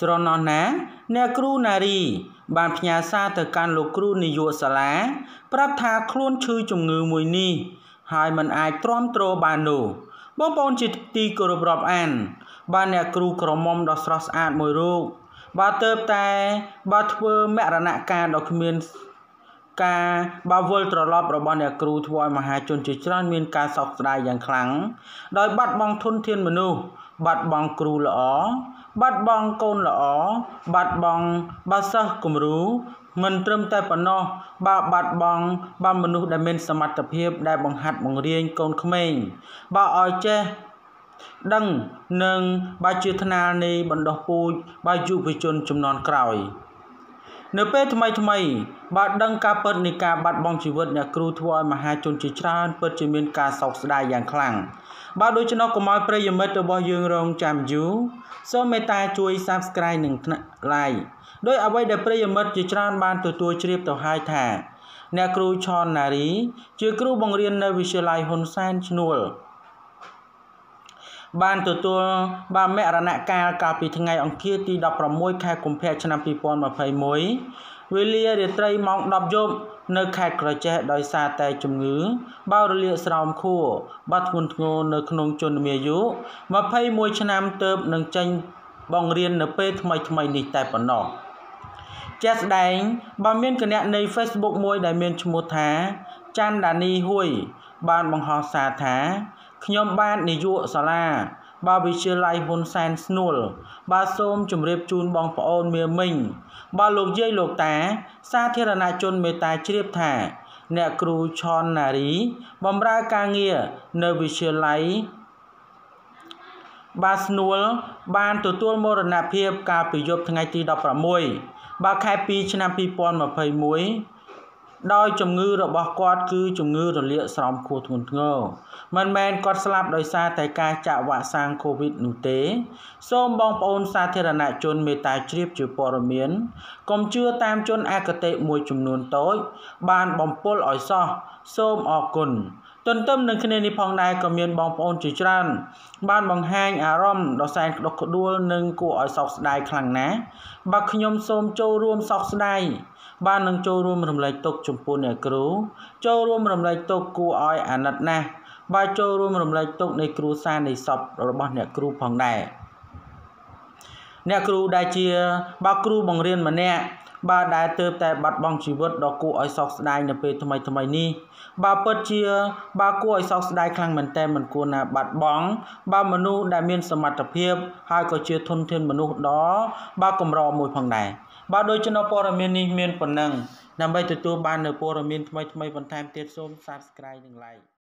ស្រណោះណាអ្នកគ្រូនារី បានផ្ញើសារទៅកាន់លោកគ្រូនាយកសាលា ប្រាប់ថាខ្លួនឈឺជំងឺមួយនេះហើយមិនអាចទ្រាំទ្របាននោះបងប្អូនជាទីគោរពរាប់អាន បានអ្នកគ្រូក្រមុំដ៏ស្រស់ស្អាតមួយរូបបាទទៅតែបាទធ្វើមរណការដ៏គ្មានការបាវលត្រឡប់របស់អ្នកគ្រូធ្វើឲ្យមហាជនជាច្រើនមានការសោកស្ដាយយ៉ាងខ្លាំងដោយបាត់បង់ធនធានមនុស្ស បាត់បង់គ្រូល្អបាត់បង់កូនល្អបាត់បង់បាសិស្សគំរូមិនត្រឹមតែប៉ុណ្ណោះបើបាត់បង់បើមនុស្សដែលមានសមត្ថភាពដែលបង្ហាត់បង្រៀនកូនក្មេងបើឲ្យចេះដឹងនិងបើជាថ្នាលនៃបណ្ដោះពូជបើយុវជនចំនួនក្រោយ នៅពេលថ្មីថ្មីបើដឹងការពិតនៃការបាត់បង់ជីវិតអ្នកគ្រូធ្វើឲ្យមហាជនជាច្រើនពិតជាមានការសោកស្ដាយយ៉ាងខ្លាំងបើដូច្នោះកុំឲ្យប្រិយមិត្តរបស់យើងរងចាំយូរសូមមេត្តាជួយ Subscribe និង Like ដោយអ្វីដែលប្រិយមិត្តជាច្រើនបានទទួលជ្រាបទៅហើយថាអ្នកគ្រូឆនណារី ជាគ្រូបង្រៀននៅវិទ្យាល័យហ៊ុនសែនឈ្នួល បានទទួលបានមរណកាលកាលពីថ្ងៃអង្គារទី16ខែកុម្ភៈឆ្នាំ2021វេលារាត្រីម៉ោង10យប់នៅខេត្តក្រចេះដោយសារតែជំងឺបោរលាកស្រោមខួរបាត់ធ្ងន់ធ្ងរនៅក្នុងជនមាយុ21ឆ្នាំទៅនឹងចេញបងរៀននៅពេលថ្មីថ្មីនេះតែប៉ុណ្ណោះជាក់ស្ដែងបើមានគណនី Facebook មួយដែលមានឈ្មោះថាច័ន្ទដានីហួយបានបង្ហោះសារថា ខ្ញុំបាននាយកសាលាបើវិទ្យាល័យហ៊ុនសែនស្នួលបើសូមជម្រាបជូនបងប្អូនមាមិញបើលោកយាយលោកតា សាធារណជនមេត្តាជ្រាបថា អ្នកគ្រូឆនណារីបំរើការងារនៅវិទ្យាល័យបាស្នួល បានទទួលមរណភាពកាលពីយប់ថ្ងៃទី16បើខែ2ឆ្នាំ2021 ដោយជំងឺរបស់គាត់គឺជំងឺរលាកស្រោមខួរធ្ងន់ធ្ងរមិនមែនគាត់ស្លាប់ដោយសារតែការចាក់វ៉ាក់សាំងកូវីដនោះទេ សូមបងប្អូនសាធារណជនមេត្តាជ្រាបជាព័ត៌មានកុំជឿតាមជនអកតេមួយចំនួនតូច បានបំពុលឲ្យសោះសូមអរគុណទន្ទឹមនឹងគ្នានេះផងដែរក៏មានបងប្អូនជាច្រើន បានបង្ហាញអារម្មណ៍ដ៏សែនក្តុកក្តួលនិងគួរឲ្យសោកស្ដាយខ្លាំងណាស់បើខ្ញុំសូមចូលរួមសោកស្ដាយបាននឹងចូលរួមរំលែកទុកចំពោះអ្នកគ្រូ ចូលរួមរំលែកទុកគួរឲ្យអាណិតណាស់បើចូលរួមរំលែកទុកនៃគ្រូសានៃសពរបស់អ្នកគ្រូផងដែរអ្នកគ្រូដែលជាបើគ្រូបង្រៀនម្នាក់ បើដែលទើបតែបាត់បង់ជីវិតដ៏គួរឲ្យសោកស្ដាយនៅពេលថ្មីថ្មីនេះបើពិតជាបើគួរឲ្យសោកស្ដាយខ្លាំងមែនទែនមិនគួរណាបាត់បង់បើមនុស្សដែលមានសមត្ថភាព ហើយក៏ជាធនធានមនុស្សដ៏បើកម្រមួយផងដែរបាទដូច្នោះព័ត៌មាននេះមានប៉ុណ្ណឹងដើម្បីទទួលបាននូវព័ត៌មានថ្មីៗបន្ថែមទៀតសូម Subscribe និង Like